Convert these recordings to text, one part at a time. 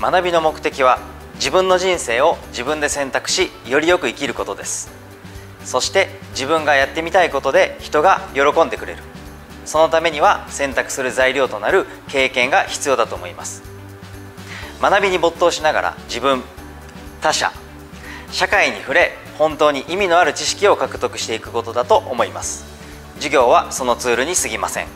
学びの目的は自分の人生を自分で選択しよりよく生きることです。そして自分がやってみたいことで人が喜んでくれる。そのためには選択する材料となる経験が必要だと思います。学びに没頭しながら自分他者社会に触れ本当に意味のある知識を獲得していくことだと思います。授業はそのツールに過ぎません。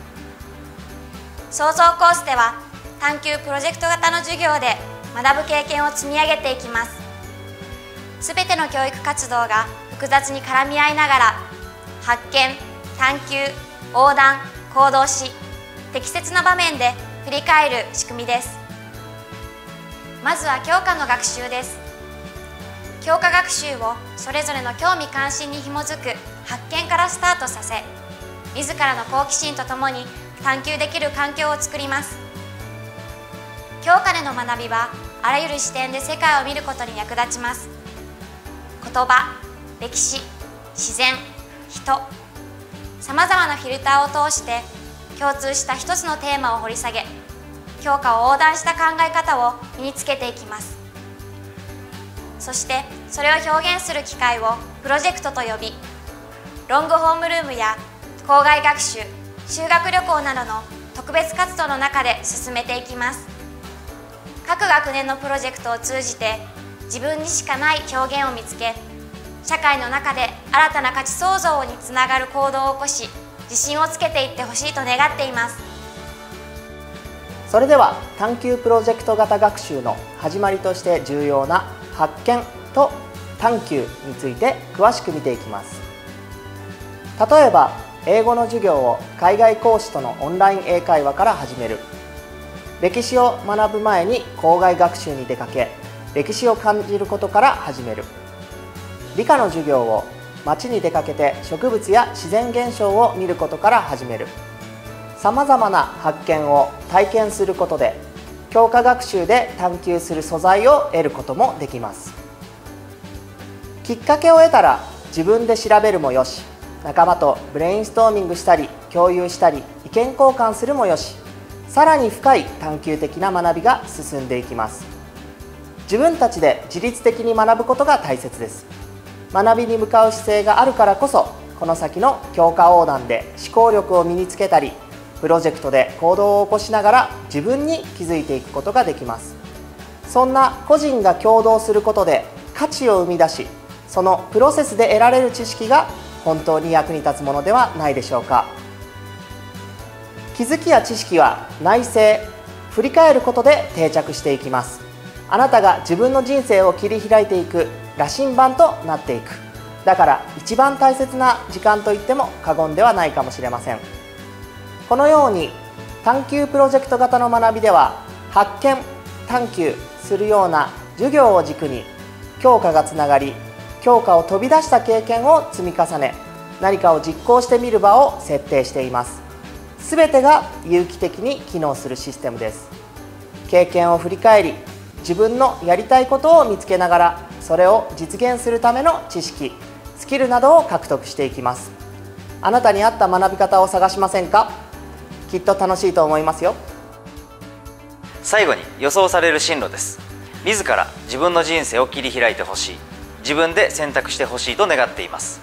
創造コースでは探究プロジェクト型の授業で学ぶ経験を積み上げていきます。すべての教育活動が複雑に絡み合いながら発見探究横断行動し適切な場面で振り返る仕組みです。まずは教科の学習です。教科学習をそれぞれの興味関心に紐づく発見からスタートさせ自らの好奇心とともに探求できる環境を作ります。教科での学びはあらゆる視点で世界を見ることに役立ちます。言葉歴史自然人。さまざまなフィルターを通して共通した一つのテーマを掘り下げ教科を横断した考え方を身につけていきます。そしてそれを表現する機会をプロジェクトと呼びロングホームルームや校外学習修学旅行などの特別活動の中で進めていきます。各学年のプロジェクトを通じて自分にしかない表現を見つけ社会の中で新たな価値創造につながる行動を起こし自信をつけていってほしいと願っています。それでは探究プロジェクト型学習の始まりとして重要な発見と探究について詳しく見ていきます。例えば英語の授業を海外講師とのオンライン英会話から始める。歴史を学ぶ前に校外学習に出かけ歴史を感じることから始める。理科の授業を街に出かけて植物や自然現象を見ることから始める。さまざまな発見を体験することで教科学習で探求する素材を得ることもできます。きっかけを得たら自分で調べるもよし仲間とブレインストーミングしたり共有したり意見交換するもよしさらに深い探究的な学びが進んでいきます。自分たちで自律的に学ぶことが大切です。学びに向かう姿勢があるからこそこの先の教科横断で思考力を身につけたりプロジェクトで行動を起こしながら自分に気づいていくことができます。そんな個人が共同することで価値を生み出しそのプロセスで得られる知識が本当に役に立つものではないでしょうか。気づきや知識は内省振り返ることで定着していきます。あなたが自分の人生を切り開いていく羅針盤となっていく。だから一番大切な時間といっても過言ではないかもしれません。このように探究プロジェクト型の学びでは発見探究するような授業を軸に教科がつながり教科を飛び出した経験を積み重ね何かを実行してみる場を設定しています。全てが有機的に機能するシステムです。経験を振り返り自分のやりたいことを見つけながらそれを実現するための知識スキルなどを獲得していきます。あなたに合った学び方を探しませんか？きっと楽しいと思いますよ。最後に予想される進路です。自ら自分の人生を切り開いてほしい。自分で選択してほしいと願っています。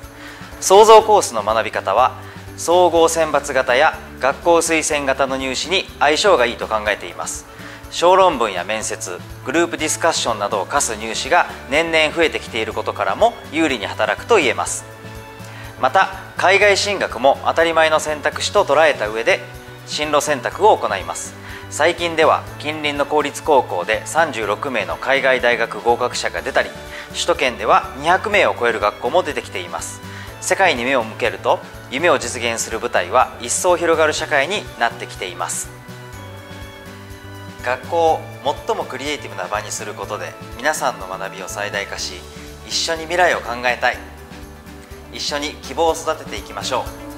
創造コースの学び方は総合選抜型や学校推薦型の入試に相性がいいと考えています。小論文や面接グループディスカッションなどを課す入試が年々増えてきていることからも有利に働くと言えます。また海外進学も当たり前の選択肢と捉えた上で進路選択を行います。最近では近隣の公立高校で36名の海外大学合格者が出たり首都圏では200名を超える学校も出てきています。世界に目を向けると夢を実現する舞台は一層広がる社会になってきています。学校を最もクリエイティブな場にすることで皆さんの学びを最大化し一緒に未来を考えたい。一緒に希望を育てていきましょう。